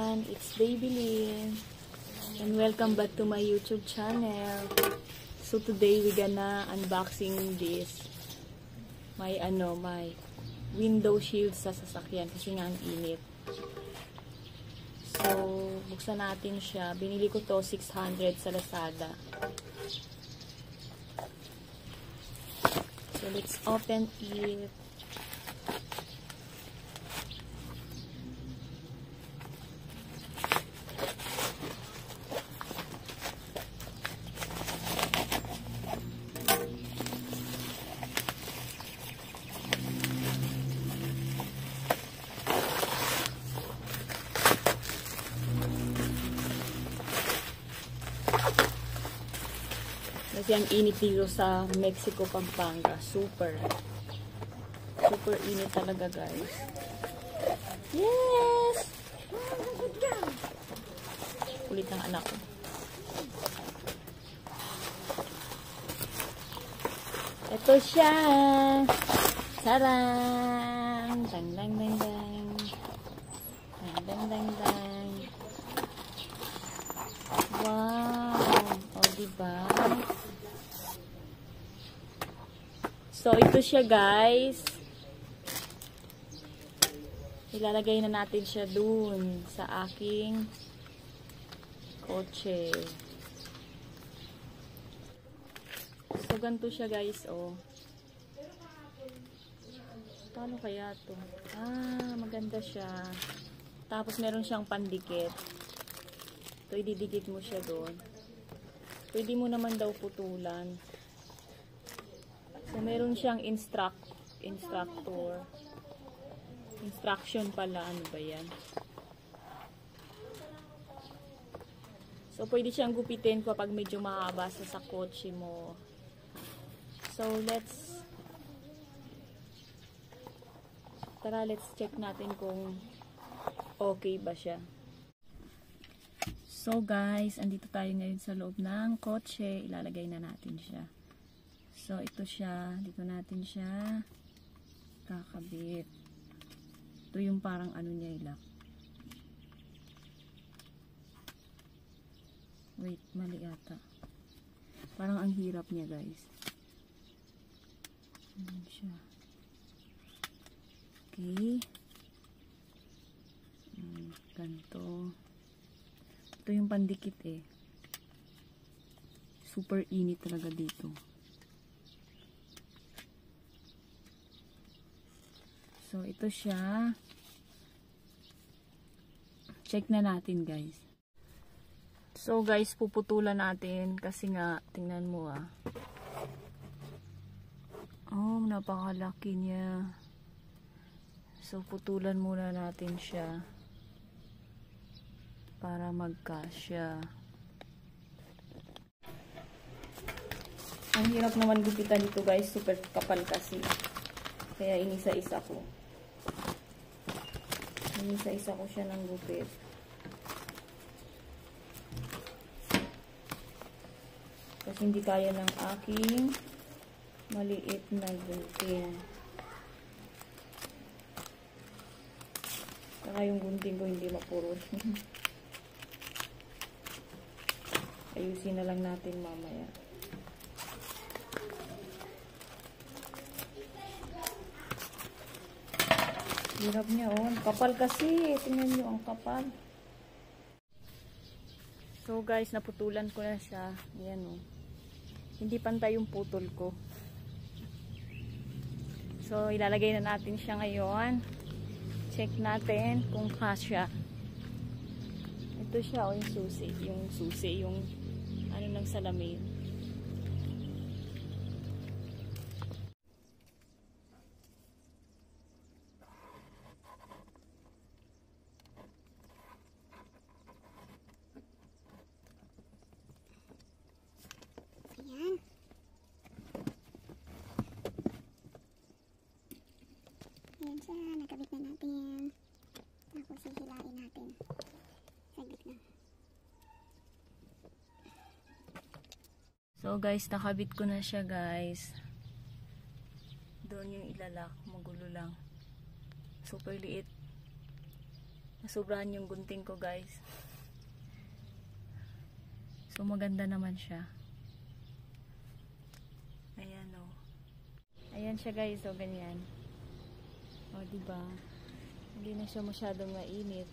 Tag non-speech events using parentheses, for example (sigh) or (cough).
everyone! It's Babylin! And welcome back to my YouTube channel. So today we gonna unboxing this my ano, my window shield sa sasakyan kasi nga ang init. So, buksan natin siya. Binili ko to 600 sa Lazada. So, let's open it. Kasi ang init dito sa Mexico, Pampanga. Super. Super init talaga, guys. Yes! Kulit ng anak ko. Ito siya! Sarang! Dang, dang, dang, dang. Dang, dang, dang, dang. Wow! O, diba? So, ito siya, guys. Ilalagay na natin siya dun sa aking kotse. So, ganito siya, guys, oh. Paano kaya to? Ah, maganda siya. Tapos, meron siyang pandikit. So, ididikit mo siya doon. Pwede mo naman daw putulan. So, meron siyang instruct, instructor. Instruction pala. Ano ba yan? So, pwede siyang gupitin kapag medyo mahaba sa, sa kotse mo. So, let's tara, let's check natin kung okay ba siya. So guys, andito tayo ngayon sa loob ng kotse. Ilalagay na natin siya. So ito siya. Dito natin siya kakabit. Ito yung parang ano niya ilak. Wait, mali ata. Parang ang hirap niya guys. Ayan siya. Okay. Hmm, ganito. Ito yung pandikit eh. Super init talaga dito. So, ito siya. Check na natin, guys. So, guys, puputulan natin kasi nga, tingnan mo ah. Oh, napakalaki niya. So, putulan muna natin siya para magkasya. Ang hirap naman gupitan dito guys, super kapal kasi. Kaya inisa-isa ko. Inisa-isa ko siya ng gupit. Kasi hindi kaya ng aking maliit na gunting. Saka yung gunting ko hindi mapurot. (laughs) Ayusin na lang natin mamaya. Hirap niya oh. Kapal kasi. Tingnan niyo ang kapal. So guys, naputulan ko na siya. Ayan oh. Hindi pantay yung putol ko. So ilalagay na natin siya ngayon. Check natin kung kasya. Ito siya oh, yung susi. Yung susi, yung ano ng salamin. Ayan. Ayan siya. Nakabit na natin. Tapos sihilain natin. Saglit lang. So guys, nakabit ko na siya guys. Doon yung ilalak, magulo lang. Super liit. Nasobrahan yung gunting ko guys. So, maganda naman siya. Ayan, o. Ayan siya, guys. O, ganyan. O, diba? Hindi na siya masyadong mainit.